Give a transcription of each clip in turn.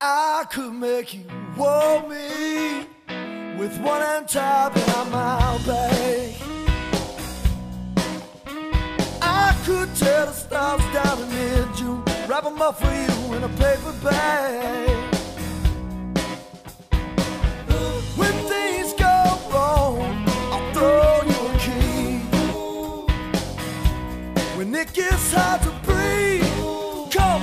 I could make you want me with one hand tied behind my back. I could tear the stars down in mid-June, wrap them up for you in a paper bag. When things go wrong, I'll throw you a key. When it gets hard to breathe, come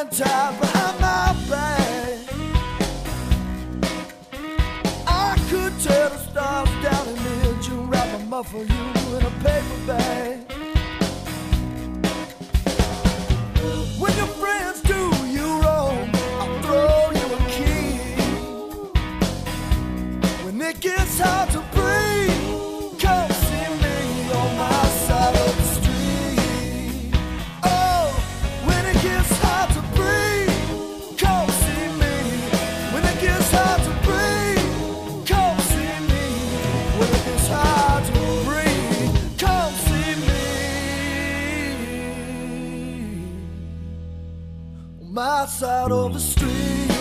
hand behind my back. I could tear the stars down you in a paper bag. My side of the street.